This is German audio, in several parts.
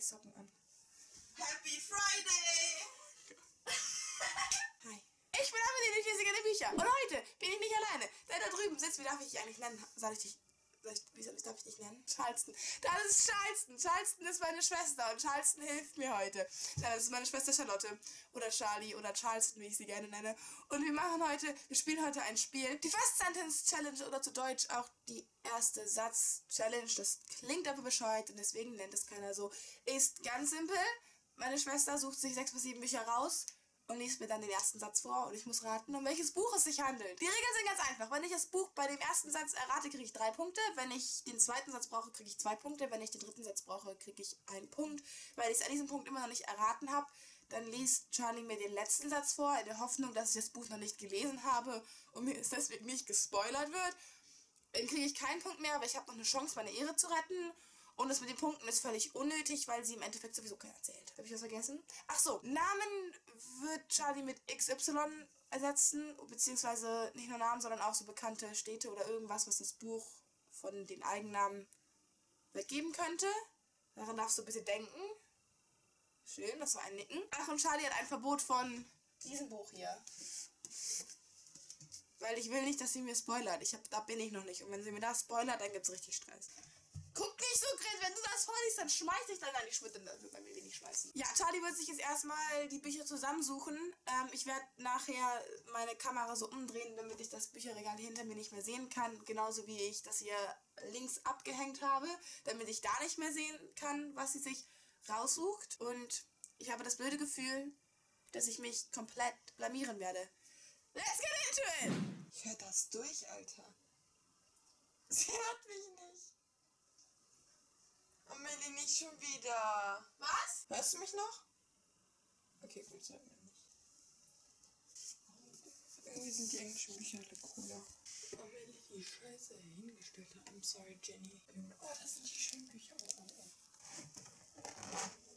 dicke Socken an. Happy Friday! Hi. Ich bin einfach die durchlesige Bücher. Und heute bin ich nicht alleine. Der da drüben sitzt, wie darf ich dich eigentlich nennen? Soll ich dich. Ich, wie soll, wie darf ich dich nennen? Charleston. Das ist Charleston. Charleston ist meine Schwester und Charleston hilft mir heute. Das ist meine Schwester Charlotte. Oder Charlie oder Charleston, wie ich sie gerne nenne. Und wir machen heute, wir spielen heute ein Spiel. Die First Sentence Challenge oder zu Deutsch auch die erste Satz Challenge. Das klingt aber bescheuert und deswegen nennt es keiner so. Ist ganz simpel. Meine Schwester sucht sich sechs bis sieben Bücher raus und liest mir dann den ersten Satz vor und ich muss raten, um welches Buch es sich handelt. Die Regeln sind ganz einfach. Wenn ich das Buch bei dem ersten Satz errate, kriege ich drei Punkte. Wenn ich den zweiten Satz brauche, kriege ich zwei Punkte. Wenn ich den dritten Satz brauche, kriege ich einen Punkt. Weil ich es an diesem Punkt immer noch nicht erraten habe, dann liest Charlie mir den letzten Satz vor, in der Hoffnung, dass ich das Buch noch nicht gelesen habe und mir es deswegen nicht gespoilert wird. Dann kriege ich keinen Punkt mehr, aber ich habe noch eine Chance, meine Ehre zu retten. Und das mit den Punkten ist völlig unnötig, weil sie im Endeffekt sowieso keiner erzählt. Habe ich was vergessen? Ach so, Namen wird Charlie mit XY ersetzen, beziehungsweise nicht nur Namen, sondern auch so bekannte Städte oder irgendwas, was das Buch von den Eigennamen weggeben könnte. Daran darfst du bitte denken. Schön, das war ein Nicken. Ach, und Charlie hat ein Verbot von diesem Buch hier. Weil ich will nicht, dass sie mir spoilert. Ich hab, da bin ich noch nicht. Und wenn sie mir das spoilert, dann gibt's richtig Stress. Guck nicht so, Chris, wenn du das vorliest, dann schmeiß ich dann an die Schmidt, dann wird bei mir wenig schmeißen. Ja, Charlie wird sich jetzt erstmal die Bücher zusammensuchen. Ähm, ich werde nachher meine Kamera so umdrehen, damit ich das Bücherregal hinter mir nicht mehr sehen kann. Genauso wie ich das hier links abgehängt habe, damit ich da nicht mehr sehen kann, was sie sich raussucht. Und ich habe das blöde Gefühl, dass ich mich komplett blamieren werde. Let's get into it! Ich hör das durch, Alter. Sie hört mich nicht. Amelie, nicht schon wieder. Was? Hörst du mich noch? Okay, gut, sag mir nicht. Irgendwie sind die englischen Bücher alle cooler. Amelie, die Scheiße hingestellt hat. I'm sorry, Jenny. Oh, das sind die schönen Bücher. Oh, oh,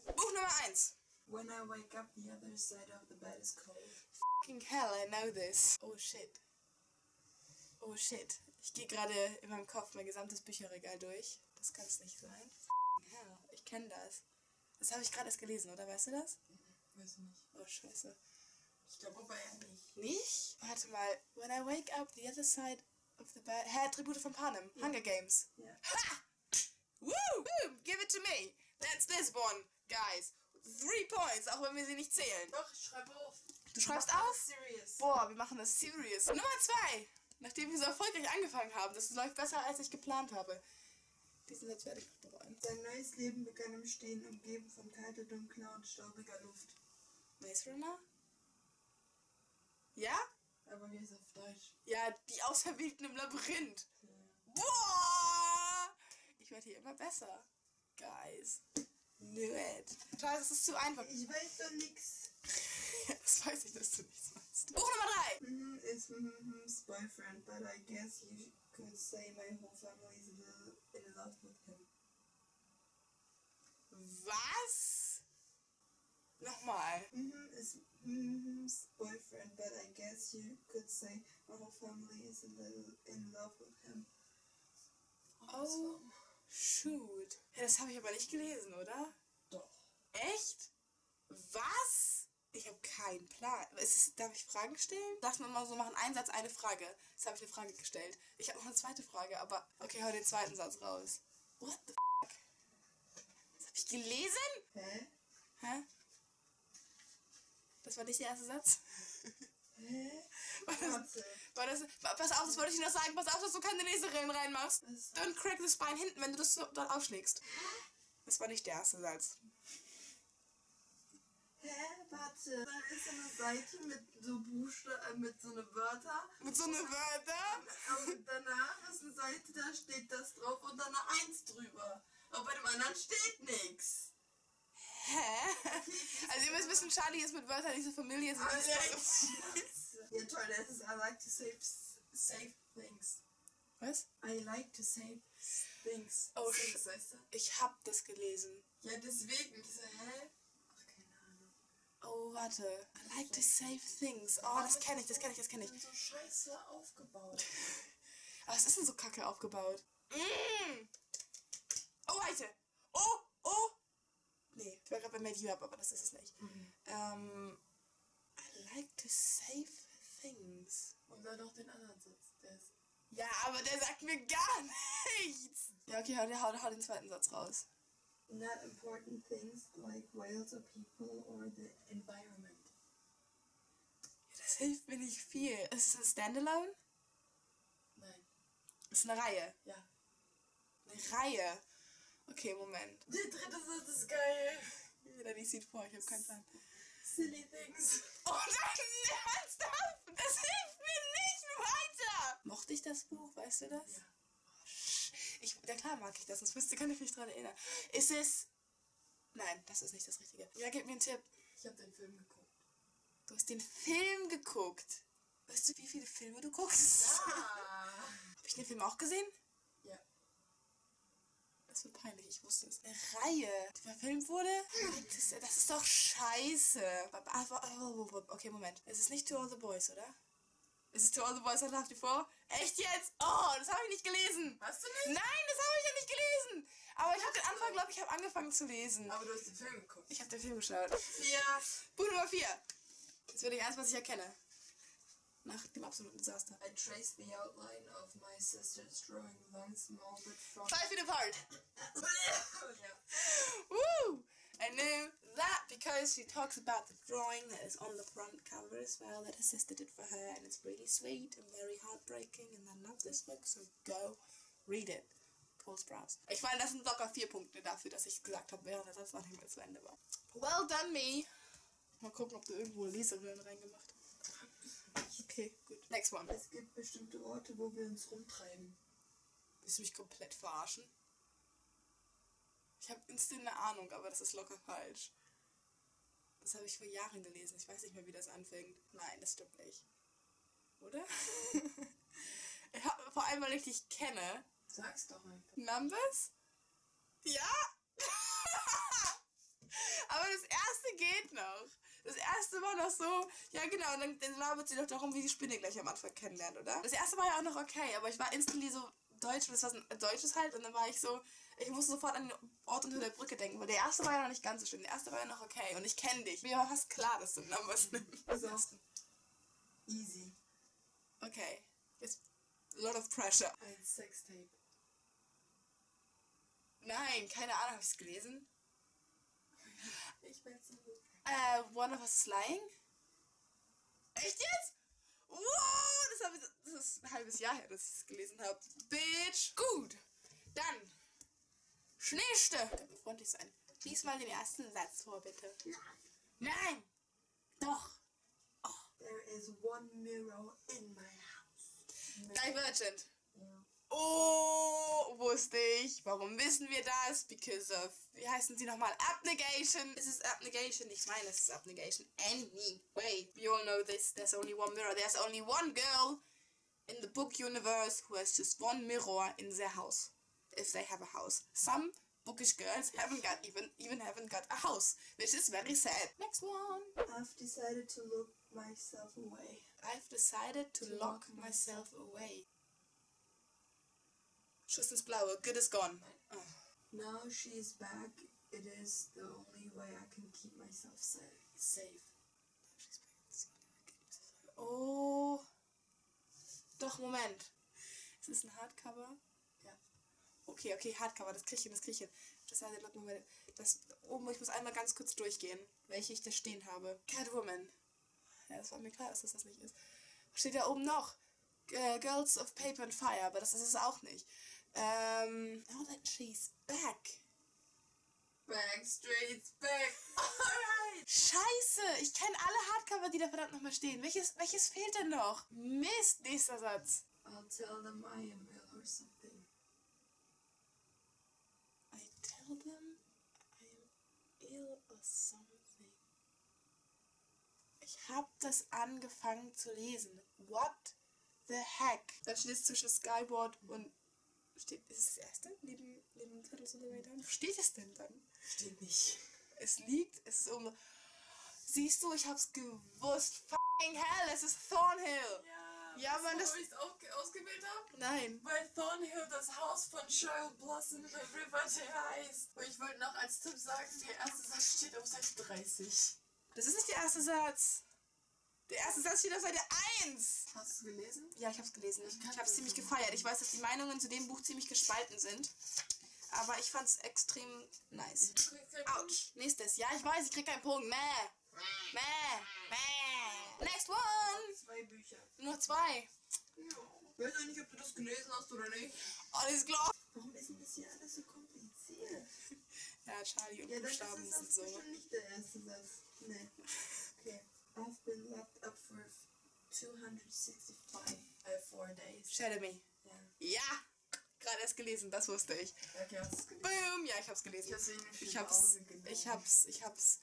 oh. Buch Nummer 1. When I wake up, the other side of the bed is cold. Fucking hell, I know this. Oh shit. Oh shit. Ich gehe gerade in meinem Kopf mein gesamtes Bücherregal durch. Das kann es nicht sein. Kenne das. Das habe ich gerade erst gelesen, oder? Weißt du das? Weiß ich nicht. Oh, scheiße. Ich glaube aber eher nicht. Nicht? Warte mal. When I wake up, the other side of the bed... Hä, Tribute von Panem. Hunger Games. Ja. Ha! Woo! Boom! Give it to me. That's this one, guys. Three points, auch wenn wir sie nicht zählen. Doch, ich schreibe auf. Du schreibst auf? Serious. Boah, wir machen das serious. Nummer zwei. Nachdem wir so erfolgreich angefangen haben, das läuft besser, als ich geplant habe. Diesen Satz werde ich noch bereuen. Sein neues Leben begann im Stehen, umgeben von kalter, dunkler und staubiger Luft. Maze Runner? Ja? Aber wie ist es auf Deutsch? Ja, die Auserwählten im Labyrinth. Ja. Boah! Ich werde hier immer besser. Guys. Knew it. Scheiße, das ist zu einfach. Ich weiß doch nix. Ja, das weiß ich, dass du nichts weißt. Buch Nummer boyfriend, but I guess you could say my whole family is a little in love with him. Was? Nochmal. Mhm, boyfriend, but I guess you could say my whole family is a little in love with him. Oh, shoot. Ja, das habe ich aber nicht gelesen, oder? Keinen Plan. Ist darf ich Fragen stellen? Lass mal mal so machen. Ein Satz, eine Frage. Jetzt habe ich eine Frage gestellt. Ich habe noch eine zweite Frage, aber okay, hau den zweiten Satz raus. What the fuck? Das habe ich gelesen? Hä? Hä? Das war nicht der erste Satz? Hä? War das, war das, pass auf, das wollte ich dir noch sagen. Pass auf, dass du keine Leserillen reinmachst. Don't crack the spine hinten, wenn du das so dort aufschlägst. Das war nicht der erste Satz. Hä? Warte. Da ist eine Seite mit so Buchstaben, mit so ne Wörter. Mit so einer Wörter. Und danach ist eine Seite, da steht das drauf und dann eine Eins drüber. Aber bei dem anderen steht nichts. Hä? Also ihr müsst wissen, Charlie ist mit Wörtern nicht so familiar. So Alex. ja toll, das ist I like to save, save things. Was? I like to save things. Oh, things, weißt du? Ich hab das gelesen. Ja, deswegen. Ich so, hä? Oh, warte. I like to save things. Oh, das kenne ich, das kenne ich, das kenne ich. So scheiße aufgebaut. Aber was ist denn so kacke aufgebaut? Mm. Oh, warte. Oh, oh. Nee, war gerade bei Made You Up, aber das ist es nicht. Mhm. Ähm, I like to save things. Und dann noch den anderen Satz. Der ist Ja, aber der sagt mir gar nichts. Ja, okay, hau, hau, hau den zweiten Satz raus. Not important things like whales or people or the environment. Das hilft mir nicht viel. Ist es ein Standalone? Nein. Ist eine Reihe. Ja. Eine Reihe. Okay, Moment. Der dritte Satz ist geil. Jeder die sieht vor, ich habe keinen Plan. Silly things. Oh nein, ernsthaft? Das hilft mir nicht weiter. Mochte ich das Buch, weißt du das? Ja. Ich, ja klar mag ich das, sonst wüsste, kann ich mich dran erinnern. Ist es... Nein, das ist nicht das Richtige. Ja, gib mir einen Tipp. Ich habe den Film geguckt. Du hast den Film geguckt. Weißt du, wie viele Filme du guckst? Ah. Habe ich den Film auch gesehen? Ja. Das wird peinlich, ich wusste es. Eine Reihe, die verfilmt wurde? Das, ist- das ist doch scheiße. Okay, Moment. Es ist nicht To All the Boys, oder? Es ist To All the Boys I You For? Echt jetzt? Oh, das habe ich nicht gelesen. Hast du nicht? Nein, das habe ich ja nicht gelesen. Aber ich habe den Anfang, glaube ich, habe angefangen zu lesen. Aber du hast den Film geguckt. Ich habe den Film geschaut. Ja. Buch Nummer 4. Jetzt würde ich eins, was ich erkenne. Nach dem absoluten Desaster. I traced the outline of my sister's drawing small but from Five feet apart. ja. Woo! I knew that because she talks about the drawing that is on the front cover as well, that her sister did for her, and it's really sweet and very heartbreaking, and I love this book, so go read it. Cole Sprouse. Ich meine, das sind locker vier Punkte dafür, dass ich gesagt habe, während der Satz noch nicht mehr zu Ende war. Well done, me. Mal gucken, ob du irgendwo Lesehöhlen reingemacht hast. Okay, gut. Next one. Es gibt bestimmte Orte, wo wir uns rumtreiben. Willst du mich komplett verarschen? Ich habe instant eine Ahnung, aber das ist locker falsch. Das habe ich vor Jahren gelesen. Ich weiß nicht mehr, wie das anfängt. Nein, das stimmt nicht. Oder? hab, vor allem, weil ich dich kenne. Sag's doch einfach. Numbers? Ja? aber das erste geht noch. Das erste war noch so, ja genau, und dann, dann labert sie doch darum, wie die Spinne gleich am Anfang kennenlernt, oder? Das erste war ja auch noch okay, aber ich war instantly so deutsch, das war ein deutsches halt, und dann war ich so, ich musste sofort an den Ort unter der Brücke denken, weil der erste war ja noch nicht ganz so schlimm, der erste war ja noch okay, und ich kenne dich. Mir war fast klar, dass du Numbers nimmst. Also. Easy. Okay, jetzt a lot of pressure. Ein Sextape. Nein, keine Ahnung, habe ich es gelesen? Ich weiß nicht. Äh, One of Us Lying? Echt jetzt? Wow, das, hab ich, das ist ein halbes Jahr her, dass ich es gelesen habe. Bitch. Gut. Dann. Schneeste. Kann freundlich sein. Lies mal den ersten Satz vor, bitte. Nein. Doch. There is one mirror in my house. Divergent. Ja. Oh, wusste ich. Warum wissen wir das? Because of, wie heißen sie nochmal? Abnegation. Es ist Abnegation. Ich meine, es ist Abnegation. Anyway, we all know this. There's only one mirror. There's only one girl in the book universe who has just one mirror in their house. If they have a house. Some bookish girls haven't got even even haven't got a house, which is very sad. Next one. I've decided to look myself away. I've decided to To lock lock myself away. Schuss ins Blaue. Good is gone. Oh. Now she's back. It is the only way I can keep myself safe. safe. Oh. Doch, Moment. Ist es ein Hardcover? Ja. Okay, okay, Hardcover, das krieg ich hin, das krieg ich hin. Das heißt, das oben, ich muss einmal ganz kurz durchgehen, welche ich da stehen habe. Catwoman. Ja, das war mir klar, dass das das nicht ist. Was steht da oben noch? Äh, Girls of Paper and Fire, aber das ist es auch nicht. Ähm, now that she's back. Backstreet's back. Alright. Scheiße, ich kenne alle Hardcover, die da verdammt nochmal stehen. Welches, welches fehlt denn noch? Mist, nächster Satz. I'll tell them I am ill or something. I tell them I am ill or something. Ich hab das angefangen zu lesen. What the heck? Dann steht es zwischen Skyward und. Steht, ist es das erste? Neben, neben Radar? Wo steht es denn dann? Steht nicht. Es liegt, es ist um. Siehst du, ich hab's gewusst. Fucking hell, es ist Thornhill. Ja. Weißt Mann, das- wo ich es ausgewählt habe? Nein. Weil Thornhill das Haus von Cheryl Blossom bei Riverdale heißt. Und ich wollte noch als Tipp sagen, der erste Satz steht auf Seite 30. Das ist nicht der erste Satz. Der erste Satz steht auf Seite 1. Hast du gelesen? Ja, ich hab's gelesen. Ich Ich, hab's das ziemlich gefeiert. Ich weiß, dass die Meinungen zu dem Buch ziemlich gespalten sind. Aber ich fand's extrem nice. Autsch. Nächstes. Ja, ich weiß, ich krieg keinen Punkt. Mäh. Mäh. Mäh. Next one. Zwei Bücher. Nur zwei. Ja. Ich weiß nicht, ob du das gelesen hast oder nicht. Alles klar. Warum ist denn das hier alles so kompliziert? Ja, Charlie und Ja, das ist, Buchstaben das sind ist so. bestimmt nicht der erste Satz. Nee. Okay. I've been locked up for 265 uh, four days. Shadow Me. Ja. Ja. Gerade erst gelesen, das wusste ich. Okay, hast du es gelesen? Boom. Ja, ich hab's gelesen. Ich hab's Ich hab's, ich hab's, ich hab's.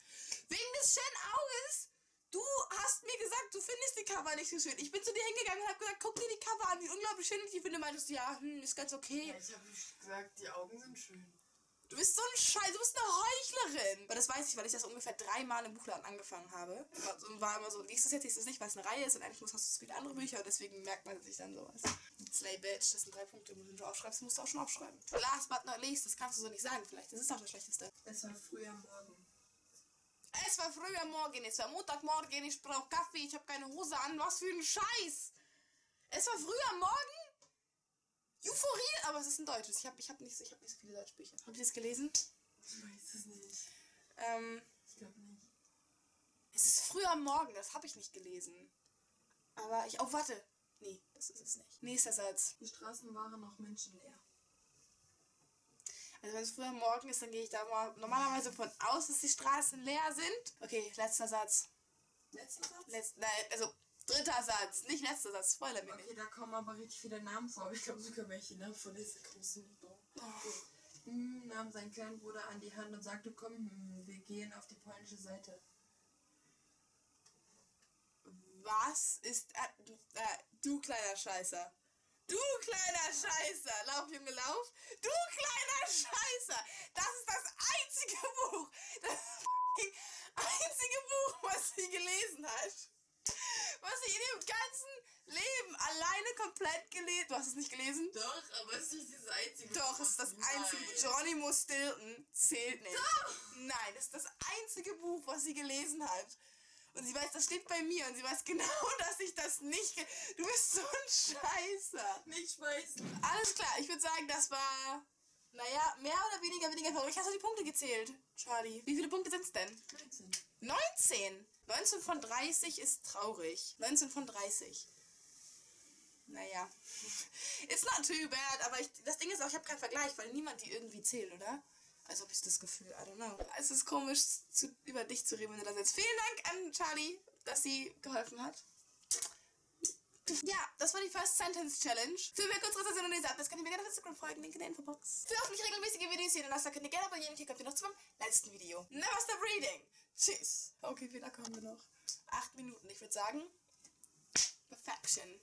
Wegen des schönen Auges? Du hast mir gesagt, du findest die Cover nicht so schön. Ich bin zu dir hingegangen und hab gesagt, guck dir die Cover an, wie unglaublich schön ich die finde. Meintest du, ja, hm, ist ganz okay. Ja, ich habe gesagt, die Augen sind schön. Du bist so ein Scheiß, du bist eine Heuchlerin. Aber das weiß ich, weil ich das ungefähr dreimal im Buchladen angefangen habe. Und war immer so, liest es jetzt, liest es nicht, weil es eine Reihe ist und eigentlich muss, hast du so viele andere Bücher und deswegen merkt man sich dann sowas. Slay Bitch, das sind drei Punkte, wenn du aufschreibst, musst du auch schon aufschreiben. Last but not least, das kannst du so nicht sagen, vielleicht. Das ist auch das Schlechteste. Es war früher Morgen. Es war früher Morgen, es war Montagmorgen, ich brauche Kaffee, ich habe keine Hose an, was für ein Scheiß. Es war früher Morgen? Euphorie, aber es ist ein deutsches. Ich habe ich hab nicht, ich hab nicht so viele Deutschbücher. Habt ihr das gelesen? Ich weiß es nicht. Ähm, Ich glaube nicht. es ist früher Morgen, das habe ich nicht gelesen. Aber ich, oh warte. Nee, das ist es nicht. Nächster Satz. Die Straßen waren noch menschenleer. Also wenn es früher Morgen ist, dann gehe ich da mal normalerweise von aus, dass die Straßen leer sind. Okay, letzter Satz. Letzter Satz? Letz, nein, also dritter Satz, nicht letzter Satz. Spoiler mir Okay, nicht. da kommen aber richtig viele Namen vor, aber ich glaube sogar welche Namen von dieser großen Liebe. Hm, nahm seinen kleinen Bruder an die Hand und sagte, komm, hm, wir gehen auf die polnische Seite. Was ist. Äh, du- äh, du kleiner Scheißer. Du kleiner Scheißer. Lauf, Junge, lauf. Du kleiner Scheißer. Das ist das einzige Buch. Das einzige Buch, was sie gelesen hat. Was sie in ihrem ganzen Leben alleine komplett gelesen. Du hast es nicht gelesen? Doch, aber es ist nicht das einzige. Doch, es ist das einzige. Nein. Geronimo Stilton zählt nicht. Nein, es ist das einzige Buch, was sie gelesen hat. Und sie weiß, das steht bei mir und sie weiß genau, dass ich das nicht. Du bist so ein Scheißer. Nicht schmeißen. Alles klar, ich würde sagen, das war. Naja, mehr oder weniger weniger verrückt. Ich hast du die Punkte gezählt, Charlie. Wie viele Punkte sind's denn? 19. 19. 19 von 30 ist traurig. 19 von 30. Naja. It's not too bad, aber ich, das Ding ist auch, ich habe keinen Vergleich, weil niemand die irgendwie zählt, oder? Also habe ich das Gefühl, I don't know. Es ist komisch, zu, über dich zu reden, wenn du das jetzt. Vielen Dank an Charlie, dass sie geholfen hat. Ja, das war die First Sentence Challenge. Für mehr kurze Rezension und Lesart, das könnt ihr mir gerne auf Instagram folgen, Link in der Infobox. Für mich regelmäßige Videos und das könnt ihr gerne abonnieren. Hier kommt ihr noch zum letzten Video. Never stop reading. Tschüss. Okay, wie lange haben wir noch? Acht Minuten. Ich würde sagen, Perfection.